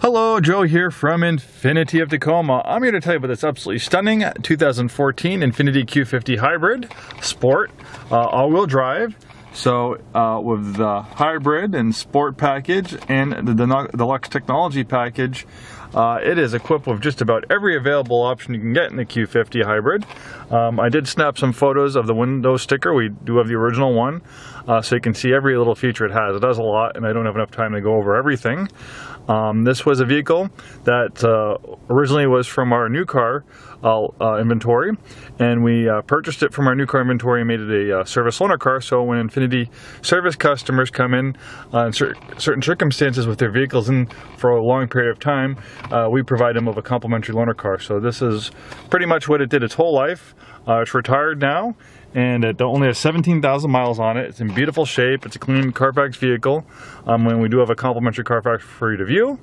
Hello, Joe here from Infiniti of Tacoma. I'm here to tell you about this absolutely stunning 2014 Infiniti Q50 Hybrid Sport uh, all-wheel drive. So uh, with the hybrid and sport package and the deluxe technology package, uh, it is equipped with just about every available option you can get in the Q50 hybrid. Um, I did snap some photos of the window sticker. We do have the original one, uh, so you can see every little feature it has. It does a lot, and I don't have enough time to go over everything. Um, this was a vehicle that uh, originally was from our new car uh, uh, inventory, and we uh, purchased it from our new car inventory and made it a service loaner car. So when Infiniti service customers come in uh, in cer certain circumstances with their vehicles and for a long period of time, we provide them with a complimentary loaner car. So this is pretty much what it did its whole life. it's retired now and it only has 17,000 miles on it. It's in beautiful shape. It's a clean Carfax vehicle. Um, when we do have a complimentary Carfax for you to view.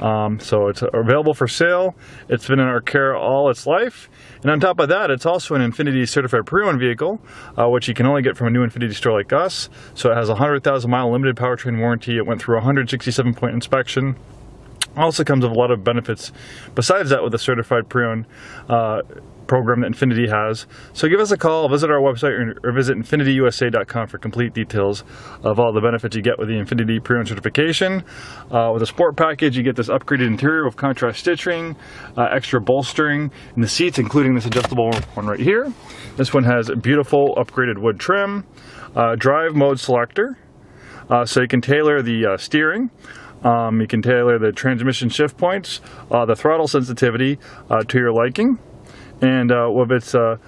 Um, so it's available for sale. It's been in our care all its life. And on top of that, it's also an Infiniti certified pre-owned vehicle, uh, which you can only get from a new Infiniti store like us. So it has a 100,000 mile limited powertrain warranty. It went through a 167 point inspection also comes with a lot of benefits besides that with a certified pre-owned uh, program that Infiniti has. So give us a call, visit our website, or, visit InfinitiUSA.com for complete details of all the benefits you get with the Infiniti pre-owned certification. Uh, with a sport package, you get this upgraded interior with contrast stitching, uh, extra bolstering in the seats, including this adjustable one right here. This one has a beautiful upgraded wood trim, uh, drive mode selector, uh, so you can tailor the uh, steering. Um, you can tailor the transmission shift points, uh, the throttle sensitivity uh, to your liking. And uh, with its uh,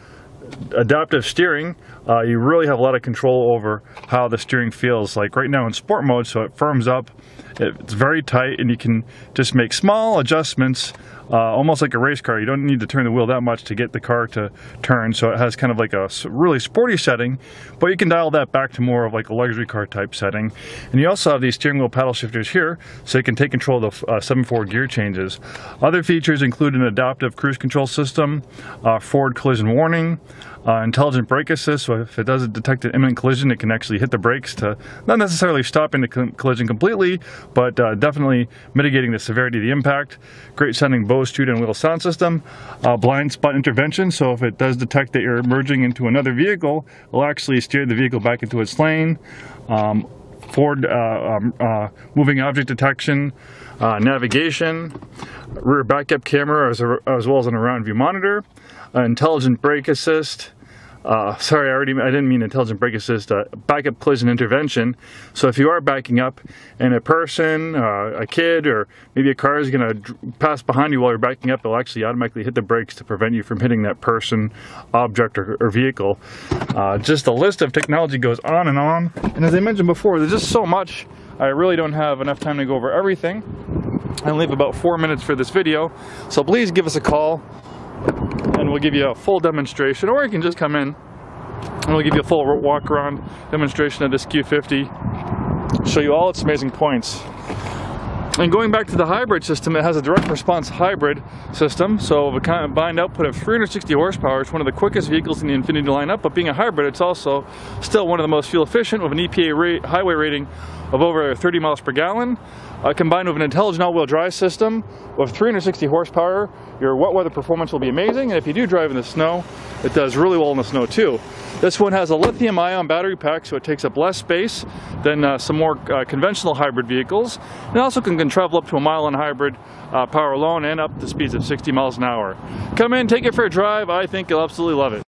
adaptive steering, uh, you really have a lot of control over how the steering feels. Like right now in sport mode, so it firms up, it's very tight, and you can just make small adjustments uh, almost like a race car. You don't need to turn the wheel that much to get the car to turn, so it has kind of like a really sporty setting, but you can dial that back to more of like a luxury car type setting. And you also have these steering wheel paddle shifters here, so you can take control of the uh, 7-4 gear changes. Other features include an adaptive cruise control system, uh, forward collision warning, uh, intelligent brake assist, so if it doesn't detect an imminent collision, it can actually hit the brakes to not necessarily stopping the collision completely, but uh, definitely mitigating the severity of the impact. Great sounding Bose Studio on Wheel sound system. Uh, blind spot intervention, so if it does detect that you're merging into another vehicle, it'll actually steer the vehicle back into its lane. Um, uh, um, uh, moving object detection, uh, navigation, rear backup camera as, a, as well as an around view monitor, intelligent brake assist, uh, sorry, I already I didn't mean intelligent brake assist. Uh, backup collision intervention. So if you are backing up and a person, uh, a kid, or maybe a car is going to pass behind you while you're backing up, it'll actually automatically hit the brakes to prevent you from hitting that person, object, or, or vehicle. Uh, just the list of technology goes on and on. And as I mentioned before, there's just so much. I really don't have enough time to go over everything. I only have about four minutes for this video, so please give us a call and we'll give you a full demonstration or you can just come in and we'll give you a full walk around demonstration of this Q50 show you all its amazing points and going back to the hybrid system, it has a direct response hybrid system. So a combined output of 360 horsepower. It's one of the quickest vehicles in the Infiniti lineup, but being a hybrid, it's also still one of the most fuel efficient with an EPA rate, highway rating of over 30 miles per gallon. Uh, combined with an intelligent all-wheel drive system with 360 horsepower, your wet weather performance will be amazing. And if you do drive in the snow, it does really well in the snow too. This one has a lithium ion battery pack, so it takes up less space than uh, some more uh, conventional hybrid vehicles. It also can, can, travel up to a mile on hybrid uh, power alone and up to speeds of 60 miles an hour. Come in, take it for a drive. I think you'll absolutely love it.